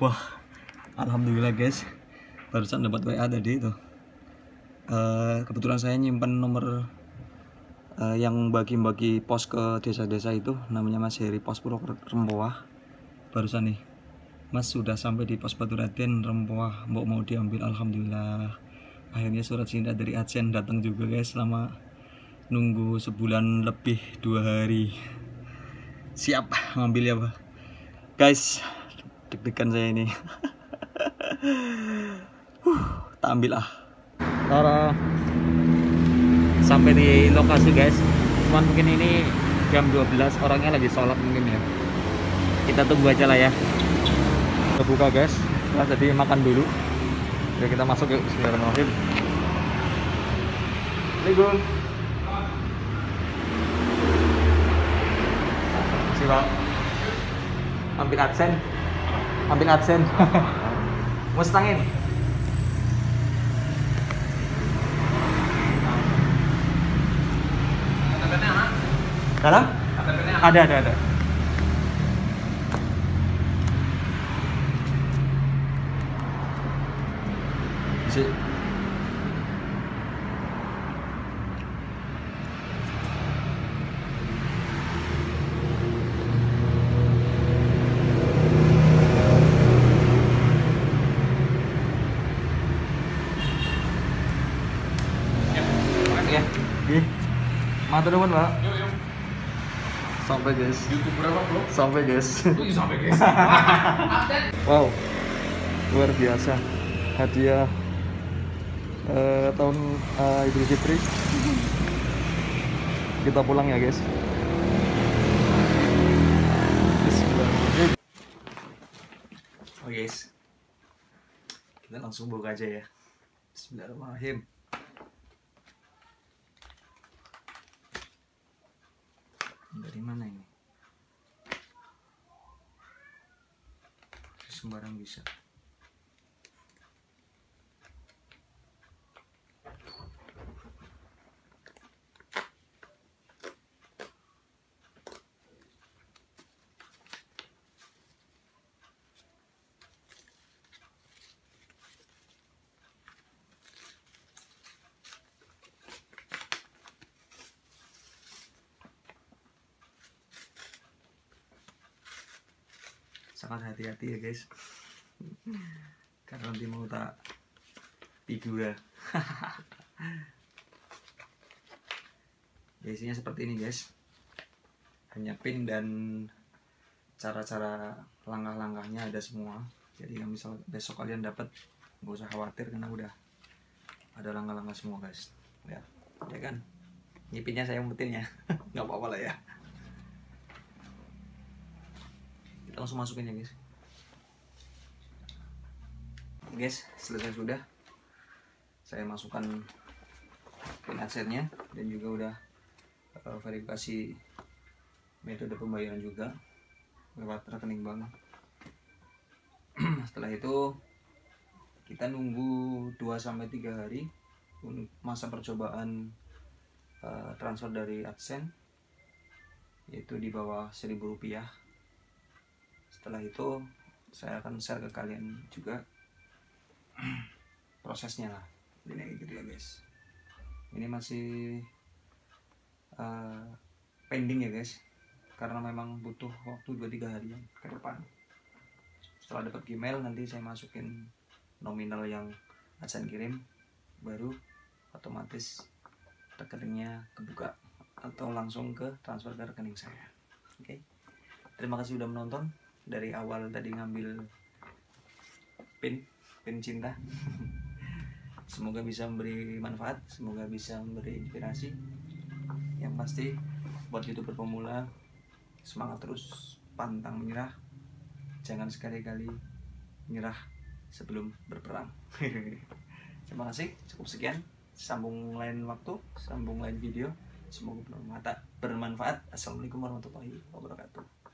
Wah, alhamdulillah guys. Barusan dapat WA tadi itu. Eh, kebetulan saya nyimpan nomor eh, yang bagi-bagi pos ke desa-desa itu namanya Mas Heri Pos Purwo Rempoah. Barusan nih. Mas sudah sampai di pos Batu Raden Rempoah. Mau mau diambil alhamdulillah. Akhirnya surat cinta dari Adsen datang juga guys selama nunggu sebulan lebih dua hari. Siap ngambil ya, Pak. Guys, deg-degan saya ini. tak ambil ah. Tara. Sampai di lokasi guys. Cuman mungkin ini jam 12 orangnya lagi sholat mungkin ya. Kita tunggu aja lah ya. Kita buka guys. Nah, jadi makan dulu. Oke kita masuk yuk Bismillahirrahmanirrahim. Assalamualaikum. Bang Ambil adsen Ambil adsen Mustangin Dalam? Ada, ada, ada. Si Makasih ya. Ih, matur nuwun, Pak. sampai guys. YouTube berapa bro? Sampai guys. Wih sampai guys. Wow, luar biasa hadiah eh, tahun eh, Idul Fitri. Kita pulang ya guys. Bismillahirrahmanirrahim. Oh guys, kita langsung buka aja ya. Bismillahirrahmanirrahim. Dari mana ini? Sembarang bisa. Sangat hati-hati ya guys. Karena nanti mau tak tidur ya. Ya, isinya seperti ini guys. Hanya pin dan cara-cara langkah-langkahnya ada semua. Jadi yang misal besok kalian dapat nggak usah khawatir karena udah ada langkah-langkah semua guys. Ya ya kan? Ini pinnya saya umpetin ya. Nggak apa-apa lah ya kita langsung masukin ya guys. Guys selesai sudah. Saya masukkan pin adsennya dan juga udah eh, verifikasi metode pembayaran juga lewat rekening bank. Setelah itu kita nunggu 2 sampai 3 hari untuk masa percobaan eh, transfer dari AdSense yaitu di bawah 1000 rupiah setelah itu saya akan share ke kalian juga prosesnya lah. Ini kayak gitu ya guys. Ini masih uh, pending ya guys. Karena memang butuh waktu 2-3 hari ke depan. Setelah dapat Gmail nanti saya masukin nominal yang AdSense kirim baru otomatis rekeningnya kebuka atau langsung ke transfer ke rekening saya. Oke? Terima kasih sudah menonton dari awal tadi ngambil pin pin cinta. Semoga bisa memberi manfaat semoga bisa memberi inspirasi. Yang pasti buat youtuber pemula semangat terus pantang menyerah. Jangan sekali-kali menyerah sebelum berperang. Terima kasih cukup sekian. Sambung lain waktu sambung lain video. Semoga bermanfaat bermanfaat. Assalamualaikum warahmatullahi wabarakatuh